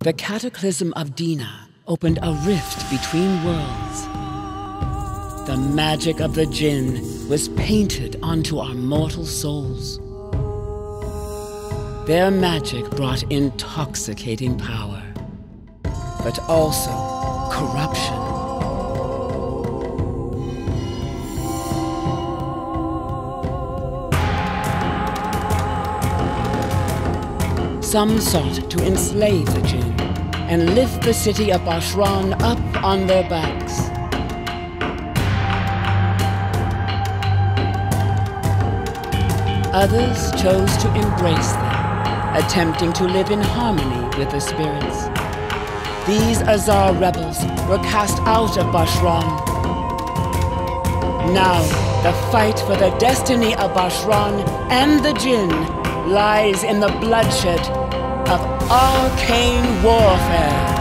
The cataclysm of Dina opened a rift between worlds. The magic of the Jinn was painted onto our mortal souls. Their magic brought intoxicating power, but also corruption. Some sought to enslave the Jinn and lift the city of Bashran up on their backs. Others chose to embrace them, attempting to live in harmony with the spirits. These Azar rebels were cast out of Bashran. Now, the fight for the destiny of Bashran and the Jinn lies in the bloodshed of arcane warfare.